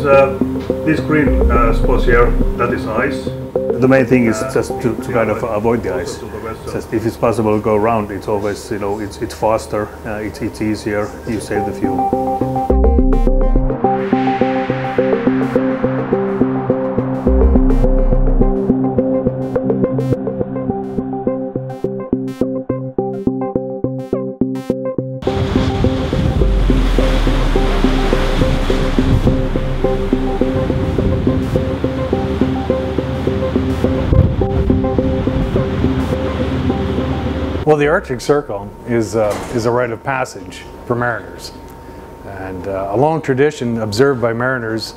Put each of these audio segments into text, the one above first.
This, uh, this green uh, spots here, that is ice. The main thing is just to, to kind of avoid the ice. Just if it's possible to go around, it's always, you know, it's, it's faster, uh, it's, it's easier, you save the fuel. Well, the Arctic Circle is, uh, is a rite of passage for mariners. And uh, a long tradition observed by mariners,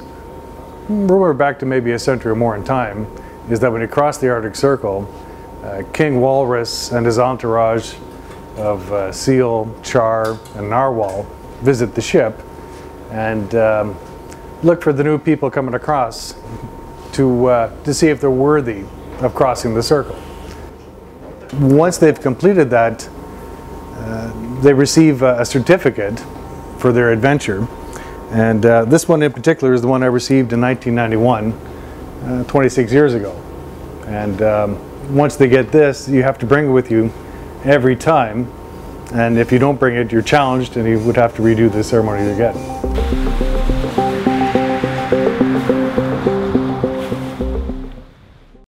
rumor back to maybe a century or more in time, is that when you cross the Arctic Circle, uh, King Walrus and his entourage of uh, seal, char, and narwhal visit the ship and um, look for the new people coming across to, uh, to see if they're worthy of crossing the circle once they've completed that, uh, they receive uh, a certificate for their adventure. And uh, this one in particular is the one I received in 1991, uh, 26 years ago. And um, once they get this, you have to bring it with you every time. And if you don't bring it, you're challenged and you would have to redo the ceremony again.